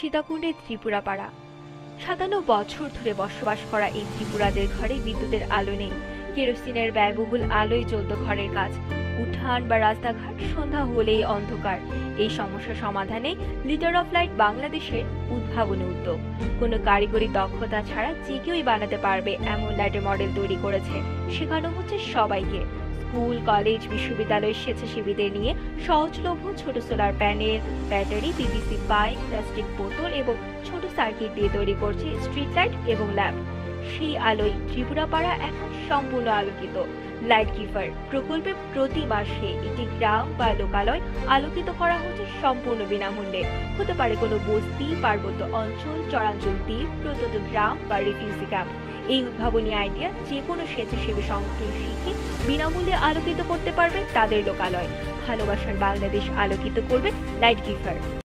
সীতাকুণ্ডের ত্রিপুরাপাড়া। সাতান্ন বছর ধরে বসবাস করা এই ত্রিপুরাদের ঘরে বিদ্যুতের আলো নেই। কেরোসিনের ব্যয়বহুল আলোয় চলত ঘরের কাজ। উঠান বা রাস্তাঘাট সন্ধ্যা হলেই অন্ধকার। এই সমস্যা সমাধানে লিডার অফ লাইট বাংলাদেশের উদ্ভাবনী উদ্যোগ। কোনো কারিগরি দক্ষতা ছাড়া যে কেউই বানাতে পারবে এমন লাইটের মডেল তৈরি করেছে। শেখানো হচ্ছে সবাইকে। স্কুল, কলেজ, বিশ্ববিদ্যালয়ের স্বেচ্ছাসেবীদের নিয়ে সহজলভ্য ছোট solar panel, battery, PVC pipe plastic বোতল এবং ছোট সার্কিট দিয়ে তৈরি করছে স্ট্রিট লাইট এবং ল্যাম্প। সেই আলোয় ত্রিপুরাপাড়া এখন সম্পূর্ণ আলোকিত। লাইট কিপার প্রকল্পে প্রতি মাসে একটি গ্রাম বা লোকালয় আলোকিত করা হচ্ছে সম্পূর্ণ বিনামূল্যে। হতে পারে কোনো বস্তি, পার্বত্য অঞ্চল, চরাঞ্চল দ্বীপ প্রত্যন্ত গ্রাম বা রিফিউজি ক্যাম্প এই উদ্ভাবনী আইডিয়া যে কোনো স্বেচ্ছাসেবী সংগঠন শিখে বিনামূল্যে আলোকিত করতে পারবে তাদের লোকালয়। ভালোবাসার বাংলাদেশ আলোকিত করবে লাইট কিপার